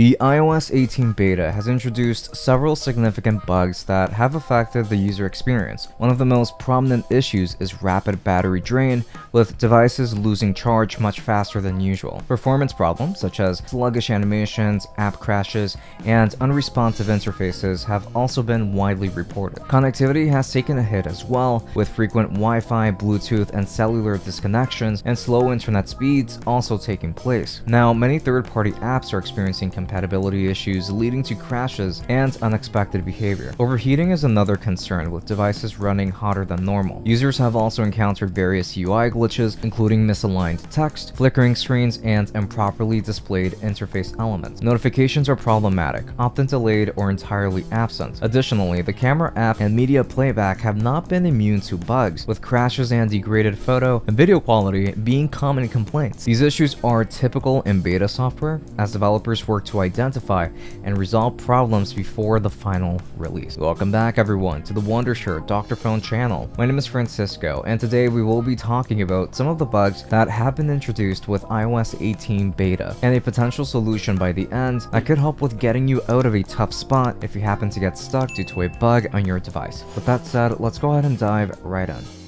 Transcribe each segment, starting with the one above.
The iOS 18 beta has introduced several significant bugs that have affected the user experience. One of the most prominent issues is rapid battery drain, with devices losing charge much faster than usual. Performance problems such as sluggish animations, app crashes, and unresponsive interfaces have also been widely reported. Connectivity has taken a hit as well, with frequent Wi-Fi, Bluetooth, and cellular disconnections and slow internet speeds also taking place. Now, many third-party apps are experiencing compatibility issues leading to crashes and unexpected behavior. Overheating is another concern with devices running hotter than normal. Users have also encountered various UI glitches, including misaligned text, flickering screens, and improperly displayed interface elements. Notifications are problematic, often delayed or entirely absent. Additionally, the camera app and media playback have not been immune to bugs, with crashes and degraded photo and video quality being common complaints. These issues are typical in beta software, as developers work to identify and resolve problems before the final release. Welcome back everyone to the Wondershare Dr. Fone channel. My name is Francisco, and today we will be talking about some of the bugs that have been introduced with iOS 18 beta, and a potential solution by the end that could help with getting you out of a tough spot if you happen to get stuck due to a bug on your device. With that said, let's go ahead and dive right in.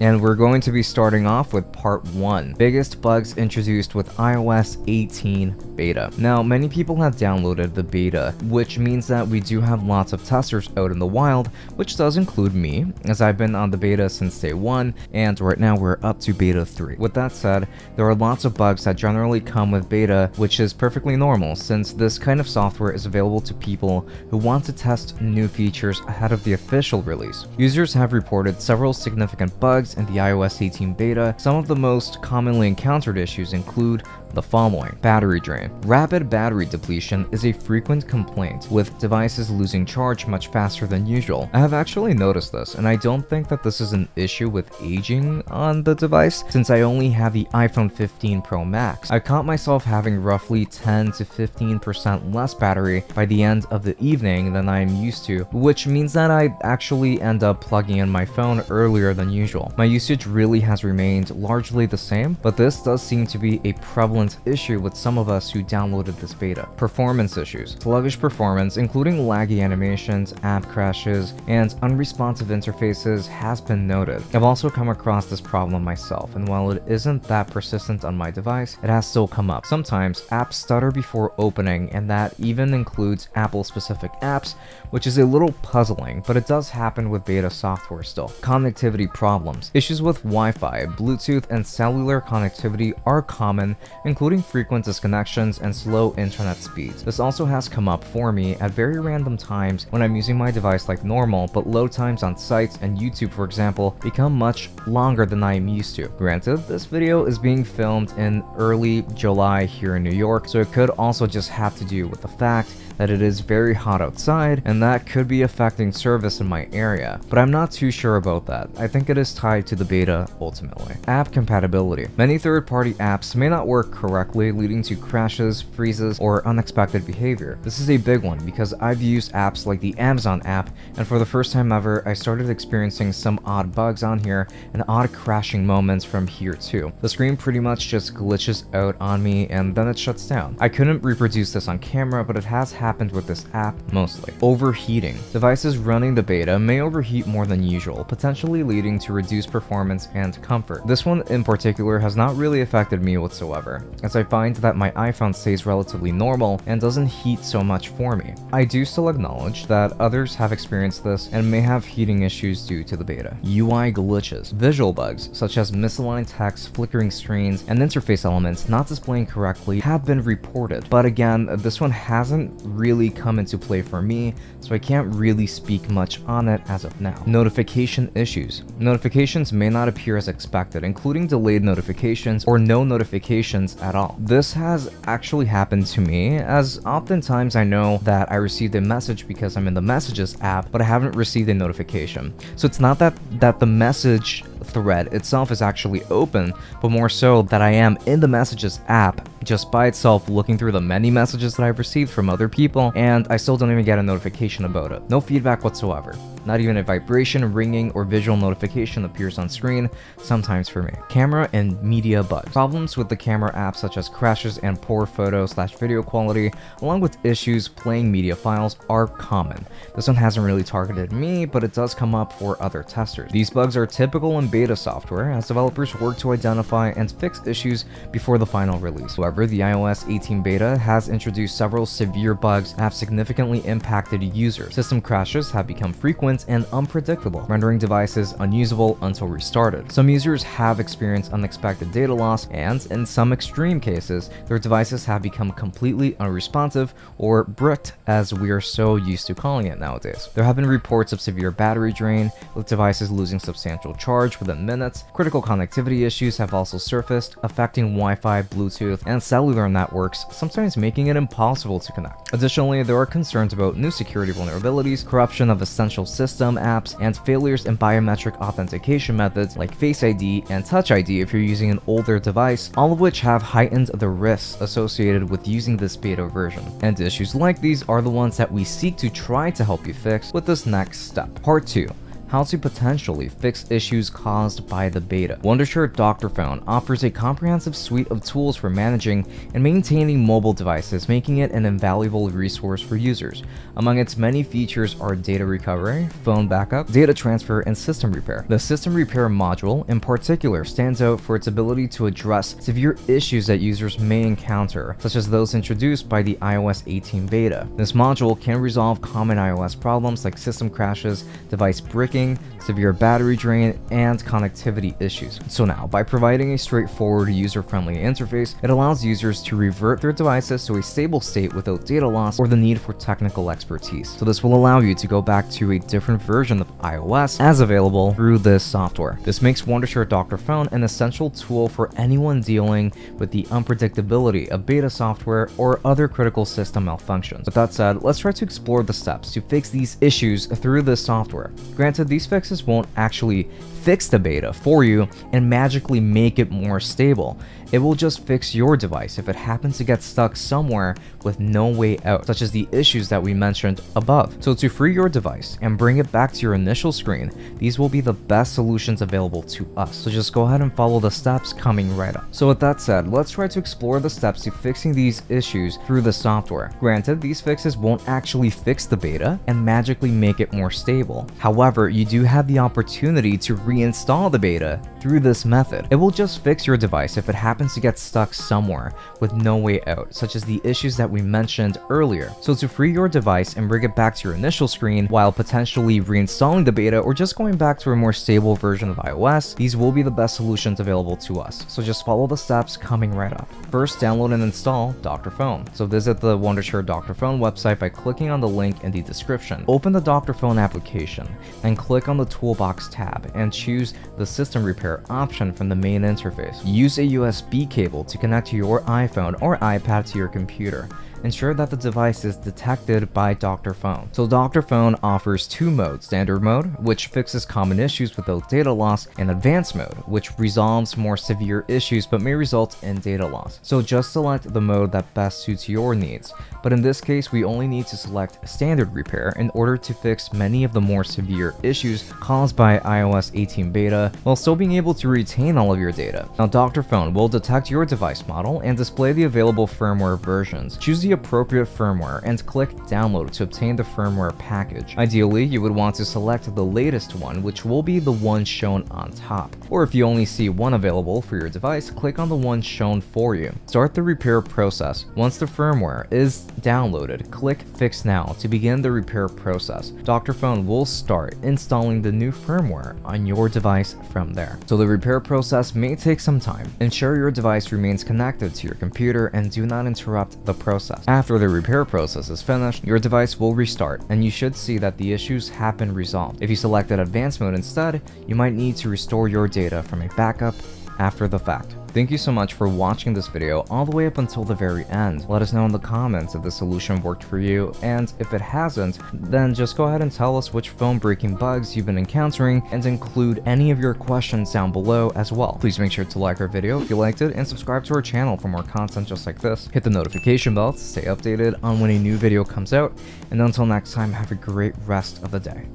And we're going to be starting off with part 1, biggest bugs introduced with iOS 18 beta. Now, many people have downloaded the beta, which means that we do have lots of testers out in the wild, which does include me, as I've been on the beta since day 1, and right now we're up to beta 3. With that said, there are lots of bugs that generally come with beta, which is perfectly normal, since this kind of software is available to people who want to test new features ahead of the official release. Users have reported several significant bugs in the iOS 18 beta, some of the most commonly encountered issues include the following. Battery drain. Rapid battery depletion is a frequent complaint, with devices losing charge much faster than usual. I have actually noticed this, and I don't think that this is an issue with aging on the device, since I only have the iPhone 15 Pro Max. I caught myself having roughly 10 to 15% less battery by the end of the evening than I am used to, which means that I actually end up plugging in my phone earlier than usual. My usage really has remained largely the same, but this does seem to be a prevalent issue with some of us who downloaded this beta. Performance issues. Sluggish performance, including laggy animations, app crashes, and unresponsive interfaces has been noted. I've also come across this problem myself, and while it isn't that persistent on my device, it has still come up. Sometimes apps stutter before opening, and that even includes Apple-specific apps, which is a little puzzling, but it does happen with beta software still. Connectivity problems. Issues with Wi-Fi, Bluetooth, and cellular connectivity are common, including frequent disconnections and slow internet speeds. This also has come up for me at very random times when I'm using my device like normal, but load times on sites and YouTube for example become much longer than I am used to. Granted, this video is being filmed in early July here in New York, so it could also just have to do with the fact that it is very hot outside, and that could be affecting service in my area, but I'm not too sure about that. I think it is tied to the beta ultimately. App compatibility. Many third-party apps may not work correctly, leading to crashes, freezes, or unexpected behavior. This is a big one because I've used apps like the Amazon app, and for the first time ever, I started experiencing some odd bugs on here and odd crashing moments from here too. The screen pretty much just glitches out on me and then it shuts down. I couldn't reproduce this on camera, but it has happened happened with this app mostly. Overheating. Devices running the beta may overheat more than usual, potentially leading to reduced performance and comfort. This one in particular has not really affected me whatsoever, as I find that my iPhone stays relatively normal and doesn't heat so much for me. I do still acknowledge that others have experienced this and may have heating issues due to the beta. UI glitches. Visual bugs, such as misaligned text, flickering screens, and interface elements not displaying correctly have been reported, but again, this one hasn't really come into play for me, so I can't really speak much on it as of now. Notification issues. Notifications may not appear as expected, including delayed notifications or no notifications at all. This has actually happened to me, as oftentimes I know that I received a message because I'm in the Messages app, but I haven't received a notification. So it's not that, that the message thread itself is actually open, but more so that I am in the Messages app just by itself looking through the many messages that I've received from other people, and I still don't even get a notification about it. No feedback whatsoever. Not even a vibration, ringing, or visual notification appears on screen, sometimes for me. Camera and media bugs. Problems with the camera app such as crashes and poor photo slash video quality, along with issues playing media files are common. This one hasn't really targeted me, but it does come up for other testers. These bugs are typical in beta software as developers work to identify and fix issues before the final release. However, the iOS 18 beta has introduced several severe bugs that have significantly impacted users. System crashes have become frequent and unpredictable, rendering devices unusable until restarted. Some users have experienced unexpected data loss, and in some extreme cases, their devices have become completely unresponsive or bricked as we are so used to calling it nowadays. There have been reports of severe battery drain, with devices losing substantial charge within minutes. Critical connectivity issues have also surfaced, affecting Wi-Fi, Bluetooth, and cellular networks, sometimes making it impossible to connect. Additionally, there are concerns about new security vulnerabilities, corruption of essential system apps, and failures in biometric authentication methods like Face ID and Touch ID if you're using an older device, all of which have heightened the risks associated with using this beta version. And issues like these are the ones that we seek to try to help you fix with this next step. Part 2 how to potentially fix issues caused by the beta. Wondershare Dr. Fone offers a comprehensive suite of tools for managing and maintaining mobile devices, making it an invaluable resource for users. Among its many features are data recovery, phone backup, data transfer, and system repair. The system repair module, in particular, stands out for its ability to address severe issues that users may encounter, such as those introduced by the iOS 18 beta. This module can resolve common iOS problems like system crashes, device severe battery drain, and connectivity issues. So now, by providing a straightforward user-friendly interface, it allows users to revert their devices to a stable state without data loss or the need for technical expertise. So this will allow you to go back to a different version of iOS as available through this software. This makes Wondershare Dr. Fone an essential tool for anyone dealing with the unpredictability of beta software or other critical system malfunctions. With that said, let's try to explore the steps to fix these issues through this software. Granted, these fixes won't actually fix the beta for you and magically make it more stable. It will just fix your device if it happens to get stuck somewhere with no way out, such as the issues that we mentioned above. So to free your device and bring it back to your initial screen, these will be the best solutions available to us. So just go ahead and follow the steps coming right up. So with that said, let's try to explore the steps to fixing these issues through the software. Granted, these fixes won't actually fix the beta and magically make it more stable. However, you do have the opportunity to reinstall the beta through this method. It will just fix your device if it happens to get stuck somewhere with no way out, such as the issues that we mentioned earlier. So to free your device and bring it back to your initial screen while potentially reinstalling the beta or just going back to a more stable version of iOS, these will be the best solutions available to us. So just follow the steps coming right up. First, download and install Dr. Fone. So visit the Wondershare Dr. Fone website by clicking on the link in the description. Open the Dr. Fone application and click on the Toolbox tab and choose the System Repair option from the main interface. Use a USB cable to connect your iPhone or iPad to your computer ensure that the device is detected by Dr. Fone. So Dr. Fone offers two modes, standard mode, which fixes common issues without data loss, and advanced mode, which resolves more severe issues but may result in data loss. So just select the mode that best suits your needs. But in this case, we only need to select standard repair in order to fix many of the more severe issues caused by iOS 18 beta while still being able to retain all of your data. Now Dr. Fone will detect your device model and display the available firmware versions. Choose the the appropriate firmware and click download to obtain the firmware package. Ideally, you would want to select the latest one, which will be the one shown on top. Or if you only see one available for your device, click on the one shown for you. Start the repair process. Once the firmware is downloaded, click Fix Now to begin the repair process. Dr. Fone will start installing the new firmware on your device from there. So the repair process may take some time. Ensure your device remains connected to your computer and do not interrupt the process process. After the repair process is finished, your device will restart, and you should see that the issues have been resolved. If you selected advanced mode instead, you might need to restore your data from a backup after the fact. Thank you so much for watching this video all the way up until the very end. Let us know in the comments if the solution worked for you, and if it hasn't, then just go ahead and tell us which phone breaking bugs you've been encountering and include any of your questions down below as well. Please make sure to like our video if you liked it and subscribe to our channel for more content just like this. Hit the notification bell to stay updated on when a new video comes out, and until next time, have a great rest of the day.